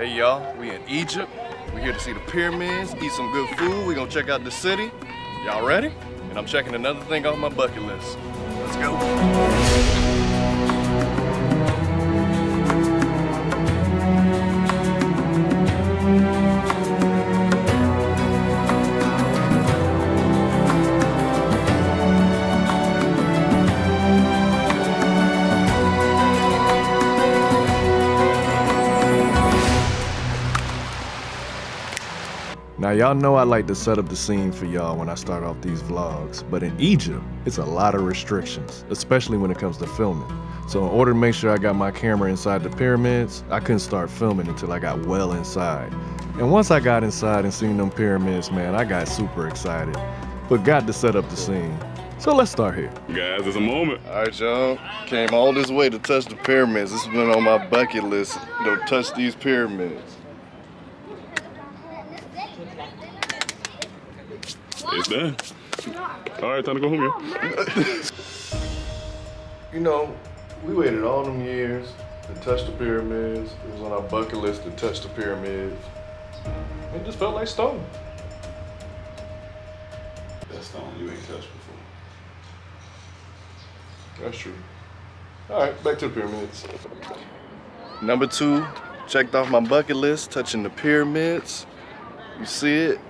Hey y'all, we in Egypt. We're here to see the pyramids, eat some good food. We're gonna check out the city. Y'all ready? And I'm checking another thing off my bucket list. Let's go. Y'all know I like to set up the scene for y'all when I start off these vlogs, but in Egypt, it's a lot of restrictions, especially when it comes to filming. So in order to make sure I got my camera inside the pyramids, I couldn't start filming until I got well inside. And once I got inside and seen them pyramids, man, I got super excited. But got to set up the scene. So let's start here. Guys, it's a moment. All right, y'all. Came all this way to touch the pyramids. This has been on my bucket list to touch these pyramids. It's done. All right, time to go home, y'all. You know, we waited all them years to touch the pyramids. It was on our bucket list to touch the pyramids. It just felt like stone. That's stone you ain't touched before. That's true. All right, back to the pyramids. Number two, checked off my bucket list, touching the pyramids. You see it?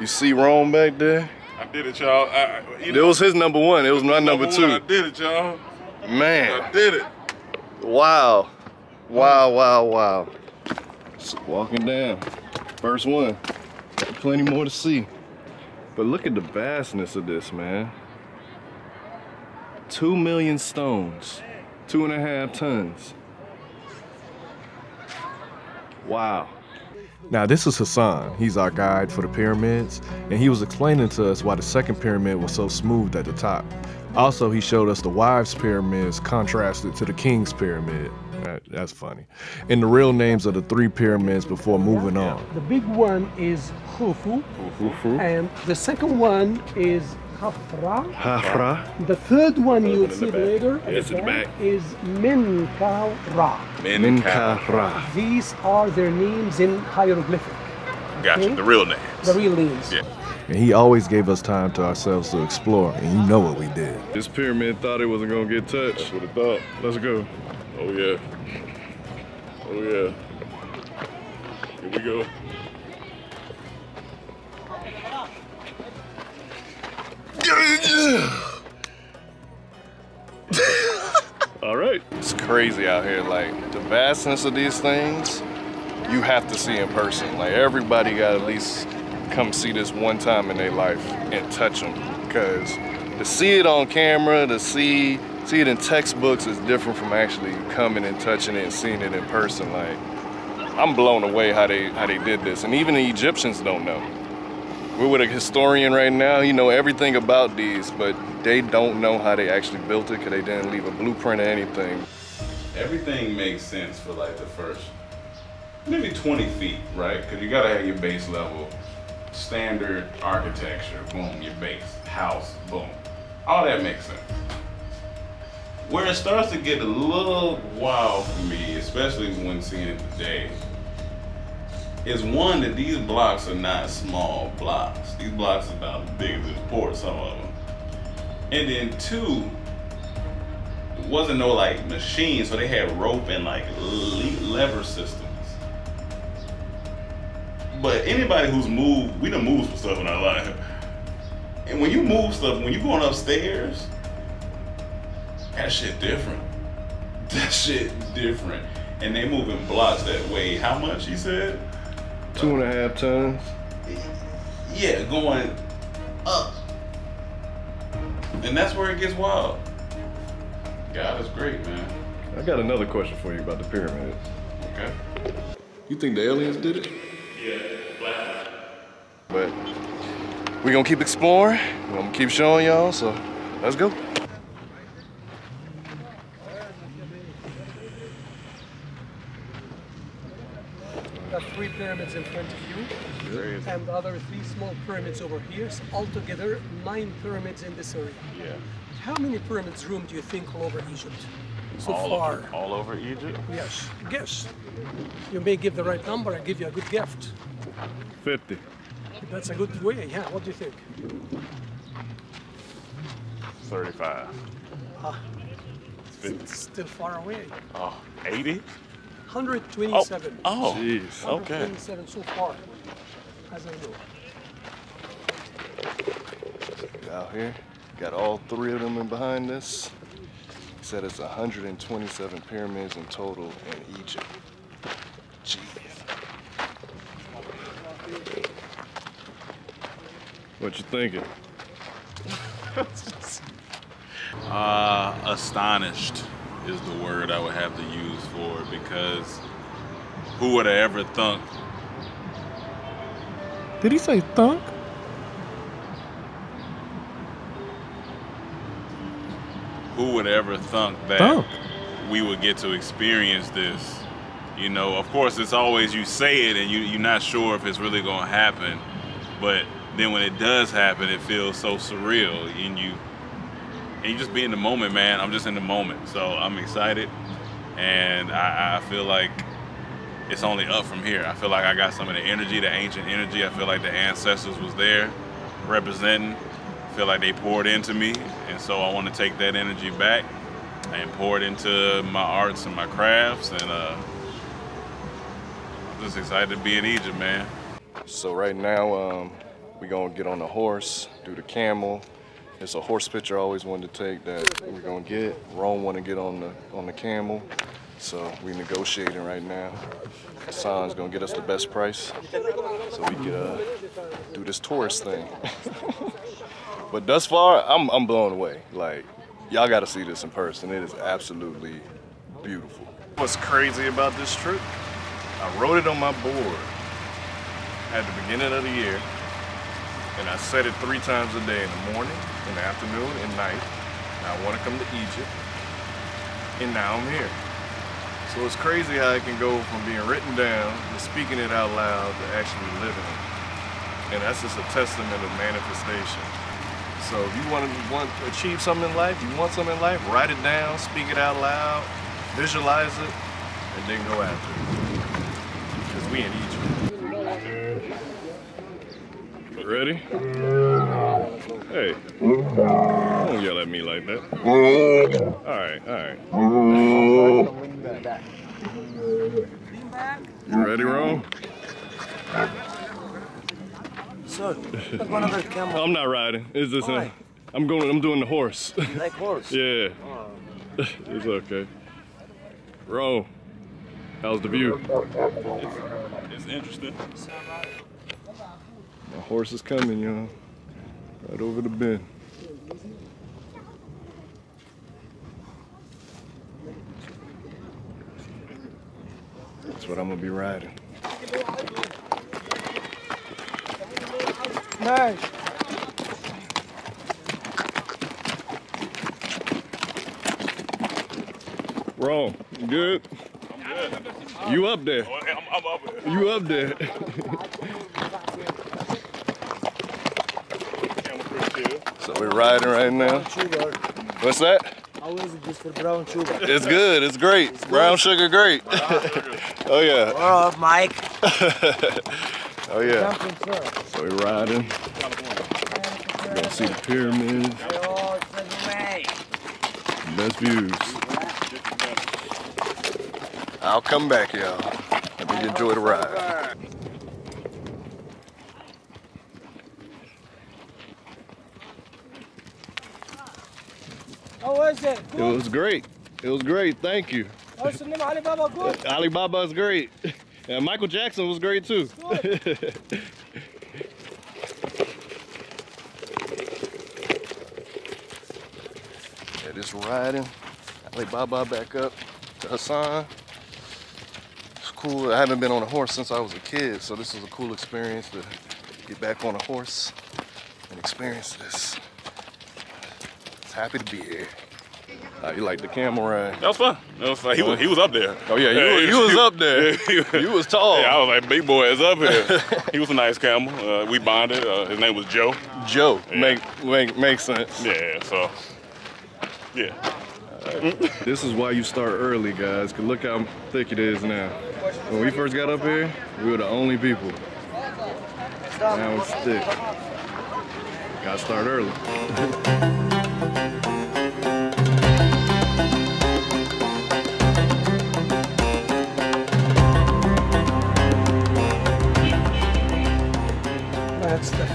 You see Rome back there? I did it, y'all. It was his number one. It was my number one. two. I did it, y'all. Man. I did it. wow. Wow, wow, wow. Just walking down. First one. Got plenty more to see. But look at the vastness of this, man. Two million stones. Two and a half tons. Wow. Now, this is Hassan. He's our guide for the pyramids, and he was explaining to us why the second pyramid was so smooth at the top. Also, he showed us the wives' pyramids contrasted to the king's pyramid. That- that's funny. And the real names of the three pyramids before moving on. The big one is Khufu, and the second one is Khafra. Hafra. The third one you'll see back. later Yes, in the back. is Menkaura. Minkara. These are their names in hieroglyphic, Gotcha. Okay. The real names. the real names. Yeah. And he always gave us time to ourselves to explore, and you know what we did. This pyramid thought it wasn't gonna get touched. That's what I thought. Let's go. Oh, yeah. Oh, yeah. Here we go. All right. It's crazy out here. Like the vastness of these things, you have to see in person. Like everybody got at least come see this one time in their life and touch them. Because to see it on camera, to see see it in textbooks is different from actually coming and touching it and seeing it in person. Like I'm blown away how they how they did this, and even the Egyptians don't know. We're with a historian right now. He know everything about these, but they don't know how they actually built it because they didn't leave a blueprint or anything. Everything makes sense for like the first maybe 20 feet, right? Because you gotta have your base level, standard architecture, boom, your base, house, boom. All that makes sense. Where it starts to get a little wild for me, especially when seeing it today, is one that these blocks are not small blocks. These blocks are about as big as this port, some of them. And then two, it wasn't no like machine, so they had rope and like lever systems. But anybody who's moved, we done moved some stuff in our life. And when you move stuff, when you going upstairs, that shit different. That shit different. And they moving blocks that way. How much he said? Two and a half tons. Yeah, going up. And that's where it gets wild. God is great, man. I got another question for you about the pyramids. Okay. You think the aliens did it? Yeah, black. But we're gonna keep exploring. We're gonna keep showing y'all, so let's go. three pyramids in front of you, Crazy. and the other three small pyramids over here. So altogether, nine pyramids in this area. Yeah. How many pyramids room do you think all over Egypt so all far? over, all over Egypt. Yes, guess. You may give the right number and give you a good gift. 50. That's a good way. Yeah. What do you think? 35. Ah. It's still far away. Oh, 80? 127. Oh, Jeez. okay. 127 so far, as I know. Out here, got all three of them in behind us. He said it's 127 pyramids in total in Egypt. Jeez. What you thinking? Uh, astonished is the word I would have to use for it because who would have ever thunk Did he say thunk? who would ever thunk that Thunk. we would get to experience this? You know, of course, it's always you say it and you, you're not sure if it's really going to happen, but then when it does happen, it feels so surreal, and you and you just be in the moment, man. I'm just in the moment, so I'm excited, and I, I feel like it's only up from here. I feel like I got some of the energy, the ancient energy. I feel like the ancestors was there representing. I feel like they poured into me, and so I want to take that energy back and pour it into my arts and my crafts, and uh, I'm just excited to be in Egypt, man. So right now, um, we gonna get on the horse, do the camel. It's a horse picture I always wanted to take that we're gonna get. Rome wanna get on the on the camel. So we negotiating right now. Hassan's gonna get us the best price so we can uh, do this tourist thing. but thus far, I'm, I'm blown away. Like, y'all gotta see this in person. It is absolutely beautiful. What's crazy about this trip? I wrote it on my board at the beginning of the year, and I said it three times a day in the morning, in the afternoon, and night. I want to come to Egypt, and now I'm here. So it's crazy how it can go from being written down to speaking it out loud to actually living it. And that's just a testament of manifestation. So if you want to want achieve something in life, you want something in life, write it down, speak it out loud, visualize it, and then go after it. Because we in Egypt. Ready? Hey. Don't yell at me like that. Alright, alright. You ready, Rome? Sir, that's one other camel. I'm not riding. Is this? uh, Why? I'm going I'm doing the horse. Like horse. yeah. it's okay. Rome. How's the view? It's interesting. My horse is coming, y'all. Right over the bend. That's what I'm gonna be riding. Nice. Rome, you good? You up there? Oh, I'm, I'm up You up there? so we're riding right now. What's that? How is it just for brown sugar? It's good. It's great. Brown sugar, great. oh yeah. All right, Mike. Oh yeah. So we're riding. Gonna see the pyramids. Best views. I'll come back, y'all. Let me enjoy the ride. How was it? Was great. It was great. Thank you. What's the name of Alibaba? Is great. And Michael Jackson was great too. yeah, just riding. Alibaba back up to Hassan. It's cool. I haven't been on a horse since I was a kid, so this is a cool experience to get back on a horse and experience this. Just happy to be here. Uh, you like the camel ride? That was fun. That was fun. He was, he was up there. Oh yeah, you, was, you was up there. You was tall. Yeah, I was like, big boy is up here. he was a nice camel. Uh, we bonded. Uh, his name was Joe. Joe. Make make makes sense. Yeah, so yeah. This is why you start early, guys. Cause look how thick it is now. When we first got up here, we were the only people. Now it's thick. Gotta start early.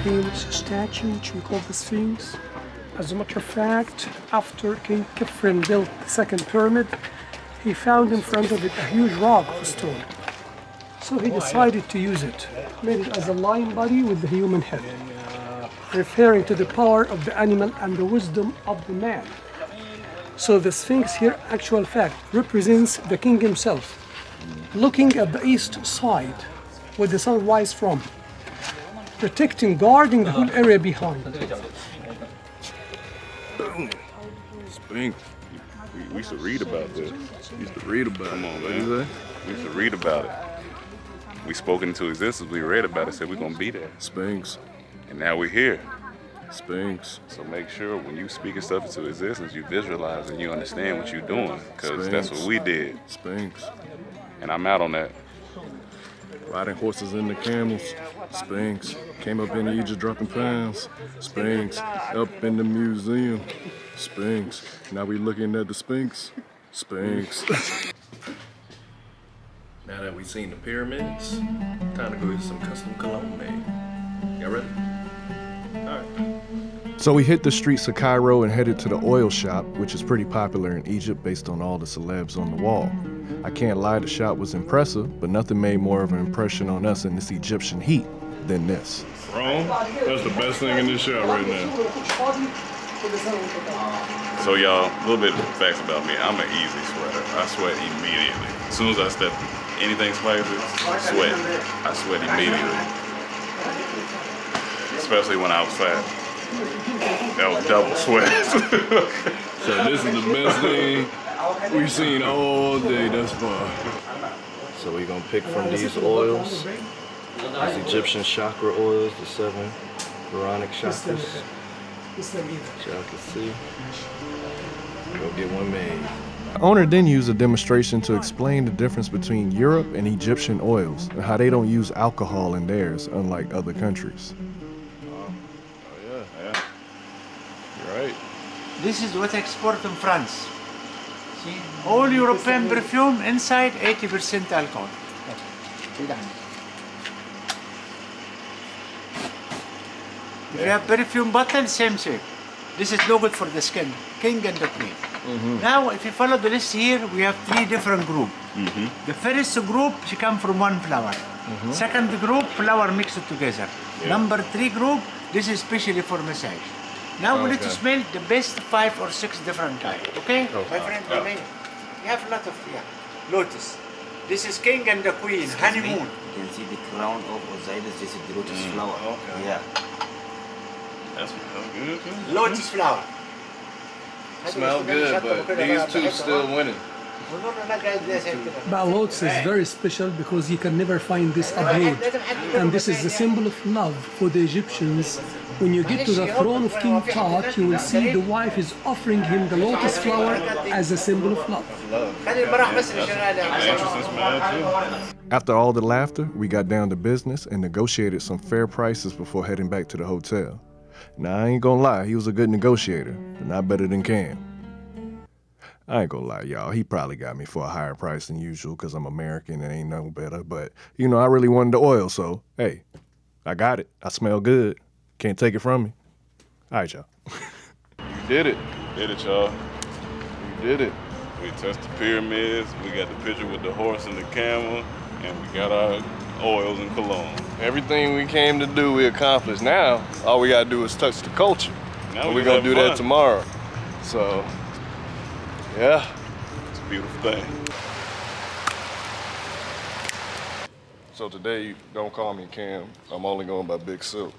Famous statue which we call the Sphinx. As a matter of fact, after King Khafre built the second pyramid, he found in front of it a huge rock or stone. So he decided to use it, made it as a lion body with the human head, referring to the power of the animal and the wisdom of the man. So the Sphinx here, actual fact, represents the king himself, looking at the east side, where the sun rises from protecting, guarding the whole area behind. Sphinx. We, we used to read about this. Used to read about it. Come on, man. you? We used to read about it. We spoke into existence. We read about it. Said we're gonna be there, Sphinx. and now we're here. Sphinx. So make sure when you speaking stuff into existence, you visualize and you understand what you're doing, because that's what we did. Sphinx. And I'm out on that. Riding horses in the camels. Sphinx. Came up in Egypt dropping pounds. Sphinx. Up in the museum. Sphinx. Now we looking at the Sphinx. Sphinx. now that we seen the pyramids, time to go get some custom cologne made. Y'all ready? So we hit the streets of Cairo and headed to the oil shop, which is pretty popular in Egypt based on all the celebs on the wall. I can't lie, the shop was impressive, but nothing made more of an impression on us in this Egyptian heat than this. Rome, that's the best thing in this shop right now. So y'all, a little bit of facts about me. I'm an easy sweater. I sweat immediately. As soon as I step anything spicy, sweat. I sweat immediately. Especially when I was fat. That was double sweat. So this is the best thing we've seen all day thus far. So we're gonna pick from these oils. These Egyptian chakra oils, the seven Quranic chakras. Y'all can see. Go get one made. The owner then used a demonstration to explain the difference between Europe and Egyptian oils and how they don't use alcohol in theirs, unlike other countries. Oh, yeah, yeah. You're right. This is what I export in France. See, all European perfume inside 80% alcohol. If you have perfume bottle, same thing. This is no good for the skin, king and the queen. Mm-hmm. Now, if you follow the list here, we have three different groups. Mm-hmm. The first group, she come from one flower. Mm-hmm. Second group, flower mixed together. Number three group, this is especially for massage. Now we need to smell the best five or six different type. Okay, my friend, Romain, you have a lot of yeah. Lotus. This is king and the queen, honeymoon. You can see the crown of Osiris. This is the lotus mm. flower. okay. Yeah. That's good too. Lotus flower. Smell good, but these two still winning. But lotus is very special because you can never find this abroad. And this is the symbol of love for the Egyptians. When you get to the throne of King Tut, you will see the wife is offering him the lotus flower as a symbol of love. Interesting smell too. After all the laughter, we got down to business and negotiated some fair prices before heading back to the hotel. Now, I ain't gonna lie, he was a good negotiator, but not better than Cam. I ain't gonna lie, y'all, he probably got me for a higher price than usual because I'm American and ain't no better, but you know, I really wanted the oil, so hey, I got it. I smell good. Can't take it from me. All right, y'all. you did it. Did it, y'all. You did it. We touched the pyramids. We got the picture with the horse and the camel, and we got our oils and cologne. Everything we came to do, we accomplished. Now, all we gotta do is touch the culture. Now we we're gonna do fun. that tomorrow. So, yeah. It's a beautiful thing. So today, don't call me Cam. I'm only going by Big Silk.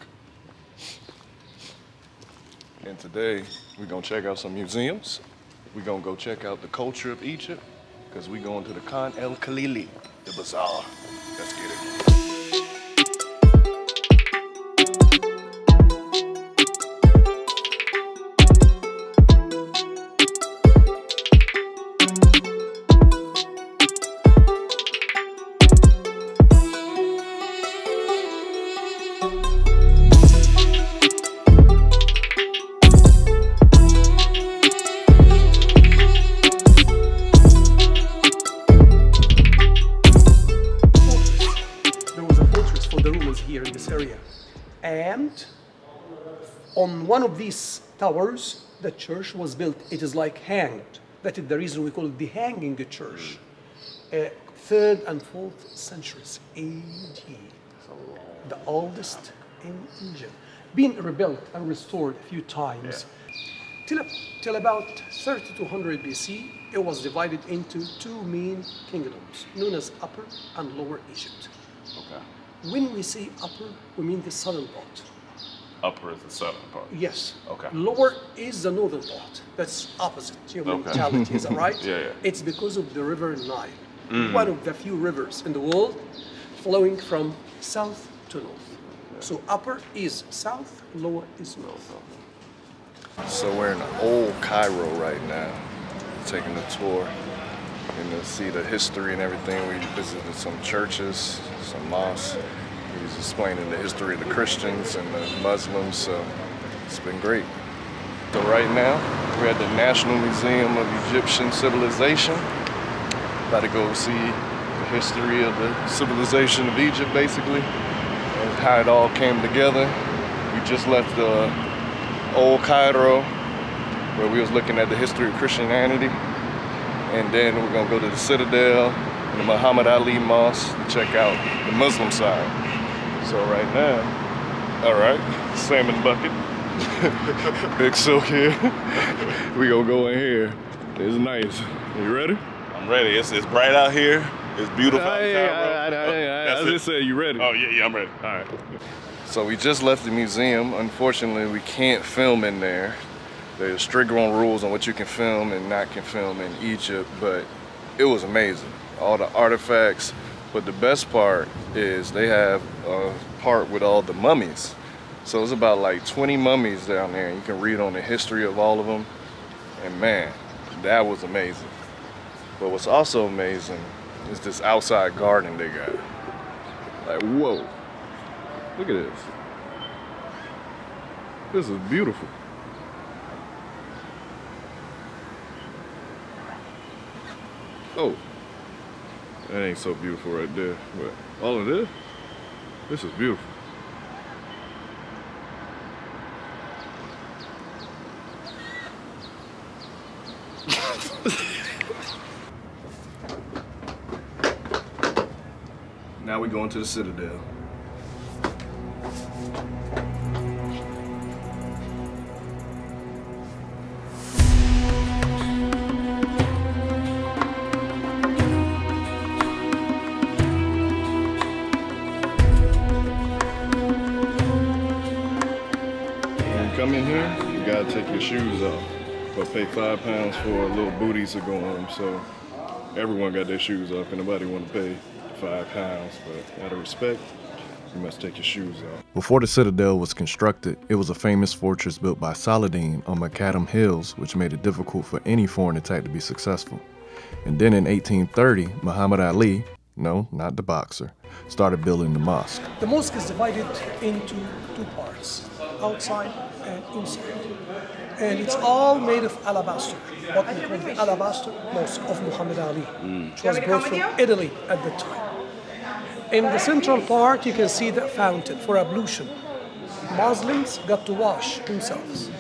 And today, we're gonna check out some museums. we're gonna go check out the culture of Egypt because we're going to the Khan El Khalili, the bazaar. Let's get it. One of these towers, the church was built. It is like hanged. That is the reason we call it the hanging church. Uh, third and fourth centuries AD. The oldest in Egypt. Been rebuilt and restored a few times. Till, till about 3200 BC, it was divided into two main kingdoms, known as Upper and Lower Egypt. Okay. When we say upper, we mean the southern part. Upper is the southern part. Yes. Okay. Lower is the northern part. That's opposite your Okay. mentality, is that right? Yeah, yeah. It's because of the river Nile, mm. one of the few rivers in the world flowing from south to north. So upper is south, lower is north. So we're in old Cairo right now, taking a tour and to see the history and everything. We visited some churches, some mosques. Was explaining the history of the Christians and the Muslims, so it's been great. So right now, we're at the National Museum of Egyptian Civilization. About to go see the history of the civilization of Egypt, basically, and how it all came together. We just left the old Cairo, where we was looking at the history of Christianity. And then we're gonna go to the Citadel and the Muhammad Ali Mosque to check out the Muslim side. So right now, all right, salmon bucket, big silk here. we gonna go in here. It's nice. You ready? I'm ready. It's, it's bright out here. It's beautiful. out in Hey, Cairo. I, I, I, oh, I, I it. just said you ready. Oh yeah, yeah, I'm ready. All right. So we just left the museum. Unfortunately, we can't film in there. There's strict on rules on what you can film and not can film in Egypt, but it was amazing. All the artifacts. But the best part is they have a part with all the mummies. So it's about like 20 mummies down there. You can read on the history of all of them. And man, that was amazing. But what's also amazing is this outside garden they got. Like, whoa. Look at this. This is beautiful. Oh, that ain't so beautiful right there. But all of this, this is beautiful. now we going to the Citadel. Gotta take your shoes off. But pay five pounds for little booties to go on. So everyone got their shoes off, and nobody want to pay five pounds. But out of respect, you must take your shoes off. Before the Citadel was constructed, it was a famous fortress built by Saladin on Mokattam Hills, which made it difficult for any foreign attack to be successful. And then in 1830, Muhammad Ali, no, not the boxer, started building the mosque. The mosque is divided into two parts, outside and inside. And it's all made of alabaster, what we call the alabaster mosque of Muhammad Ali, which was brought from Italy at the time. In the central part, you can see the fountain for ablution. Muslims got to wash themselves.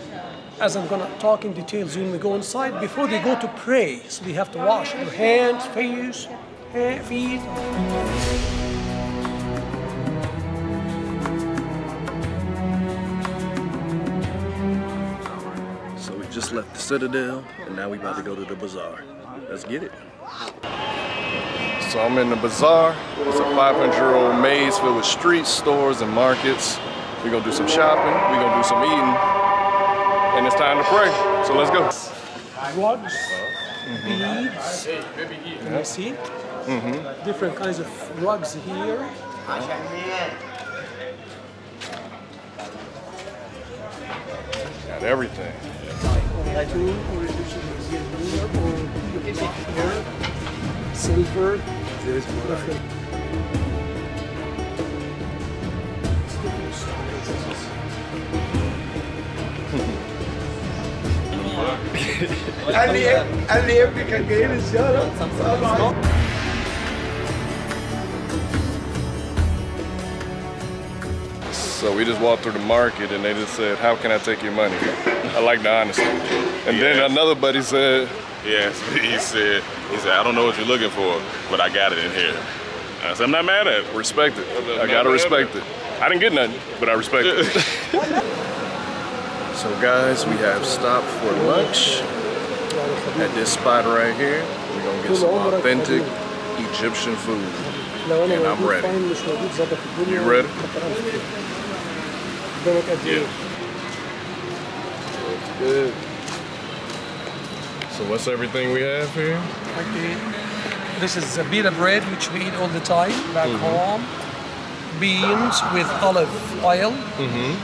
As I'm gonna talk in details when we go inside, before they go to pray, so they have to wash their hands, face, eh, feet. Just left the Citadel, and now we about to go to the bazaar. Let's get it. So I'm in the bazaar. It's a 500-year-old maze filled with streets, stores, and markets. We're gonna do some shopping. We're gonna do some eating, and it's time to pray. So let's go. rugs, beads. Can you see? Mm-hmm. Different kinds of rugs here. Got everything. Two, or this is here, or here. Silver. Different. قال لي قال لي ابني كان جاي لي الزياره So we just walked through the market and they just said, how can I take your money? I like the honesty. And yes. then another buddy said, Yes, he said, he said, I don't know what you're looking for, but I got it in here. I said, I'm not mad at it. Respect it. I gotta respect it. it. I didn't get nothing, but I respect it. so guys, we have stopped for lunch at this spot right here. We're gonna get some authentic Egyptian food. And I'm ready. You ready? Yeah. Good. So what's everything we have here? Okay. This is the pita bread which we eat all the time back mm-hmm. home. Beans with olive oil. Mm-hmm.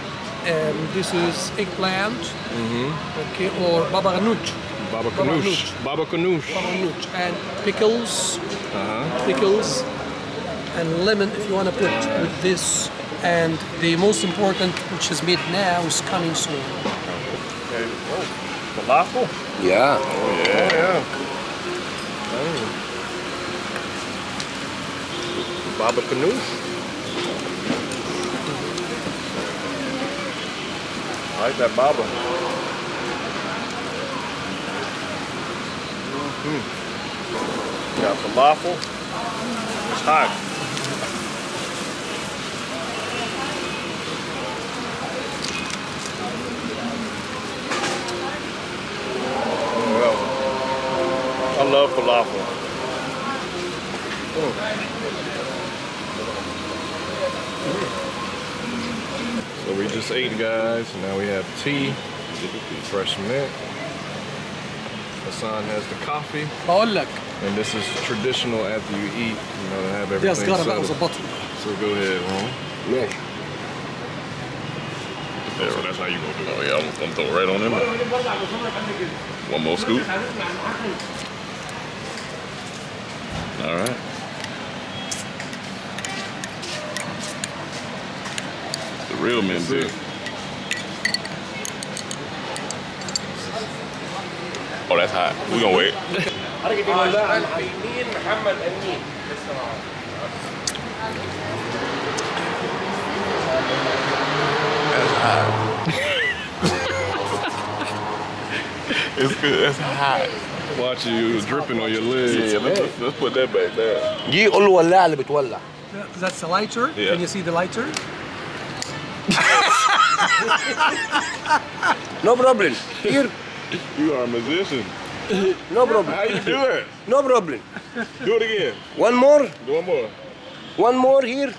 And this is eggplant. Mm-hmm. Okay, or baba ganoush. Baba ganoush. Baba Ganoush. Baba ganoush. And pickles. Uh-huh. Pickles. And lemon if you want to put with this. And the most important, which is made now, is coming soon. Okay. Oh, falafel? يا Oh, yeah. Oh. Baba Ganoush. I like that Baba. Mhm. Got falafel. It's hot. love falafel. Mm. So we just ate, guys. Now we have tea, fresh mint. Hassan has the coffee. Baolak. And this is traditional after you eat, you know, to have everything yes, settled. So go ahead, home. Yeah. That's how you gonna do it. Oh yeah, I'm gonna throw it right on in. One more scoop. All right. The real men That's do. it. Oh, that's hot. We're gonna wait. It's good. That's hot. Watch you dripping on your legs. Yeah, let's, let's put that back there. دي قول له ولع اللي بتولع That's the lighter. Yeah. Can you see the lighter? نو بروبلم here You are a musician. نو بروبلم How you do it? نو بروبلم Do it again. one more Do one more. one more here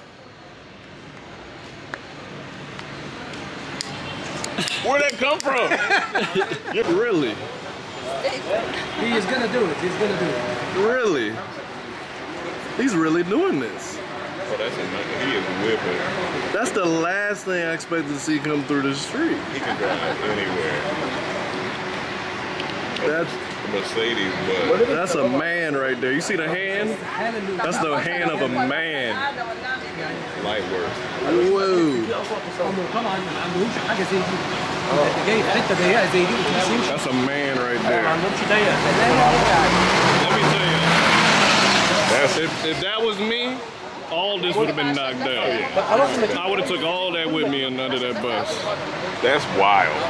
Where'd that come from? Really? He is gonna do it. He's gonna do it. Really? He's really doing this. Oh, that's amazing. He is whipping. That's the last thing I expected to see come through the street. He can drive anywhere. That's. a Mercedes, but that's a man right there. You see the hand? That's the hand of a man. Light work. Whoa. Come on. I can see you. جاي في حته ضيقه زي دي ما تمشيش. That's a man right ما there. عندهمش ضيقه. Let me tell you. That's if, if that was me, all this would have been knocked down. I would have took all that with me and under that bus. That's wild.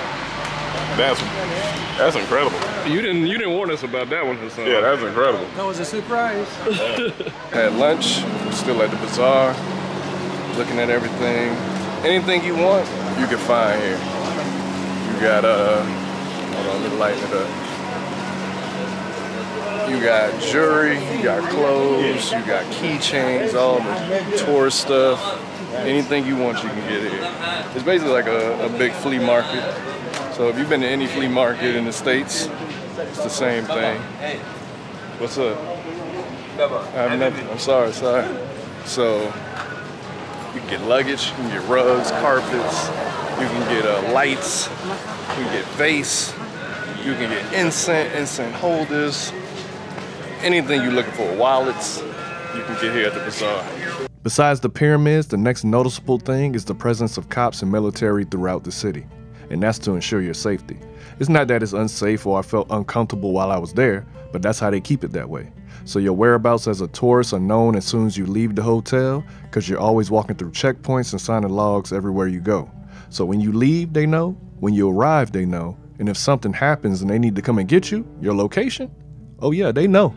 That's that's incredible. You didn't you didn't warn us about that one, Hassan. Yeah, that's incredible. That was a surprise. Had lunch, still at the bazaar, looking at everything. Anything you want, you can find here. You got uh hold on, let me lighten it up. You got jewelry, you got clothes, you got keychains, all the tourist stuff. Anything you want, you can get here. It's basically like a, a big flea market. So if you've been to any flea market in the States, It's the same thing. What's up? I have nothing. I'm sorry, sorry. So you can get luggage, you can get rugs, carpets, you can get uh, lights, you can get vase, you can get incense, incense holders, anything you're looking for, wallets, you can get here at the bazaar. Besides the pyramids, the next noticeable thing is the presence of cops and military throughout the city, and that's to ensure your safety. It's not that it's unsafe or I felt uncomfortable while I was there, but that's how they keep it that way. So your whereabouts as a tourist are known as soon as you leave the hotel, because you're always walking through checkpoints and signing logs everywhere you go. So when you leave, they know. When you arrive, they know. And if something happens and they need to come and get you, your location, oh yeah, they know.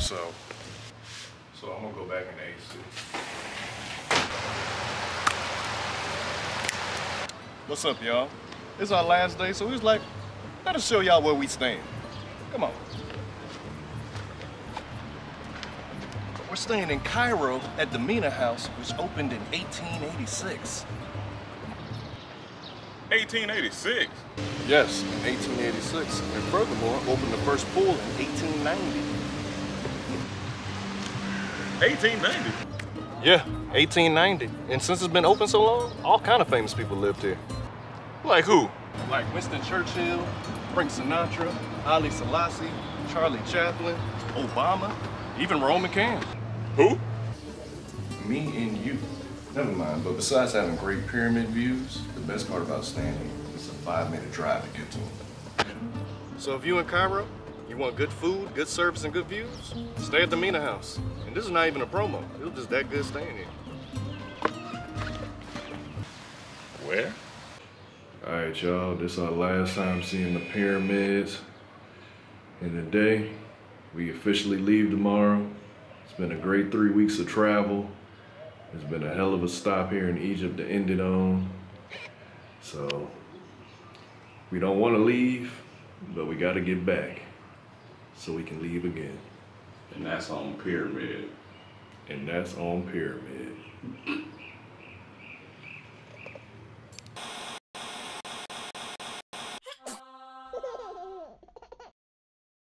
So, so I'm gonna go back in the AC. What's up, y'all? It's our last day, so we was like, let us show y'all where we stand. Come on. We're staying in Cairo at the Mena House, which opened in 1886. 1886. Yes, in 1886. And furthermore, opened the first pool in 1890. 1890. Yeah, 1890. And since it's been open so long, all kind of famous people lived here. Like who? Like Winston Churchill, Frank Sinatra, Haile Selassie, Charlie Chaplin, Obama, even Rome and Cam. Who? Me and you. Never mind, but besides having great pyramid views, the best part about staying here is a five minute drive to get to them. So if you in Cairo, you want good food, good service, and good views, stay at the Mena House. And this is not even a promo. It just that good staying here. Where? All right, y'all, this is our last time seeing the pyramids. And today, we officially leave tomorrow. It's been a great three weeks of travel. It's been a hell of a stop here in Egypt to end it on. So, we don't want to leave, but we got to get back so we can leave again. And that's on Pyramid. And that's on Pyramid.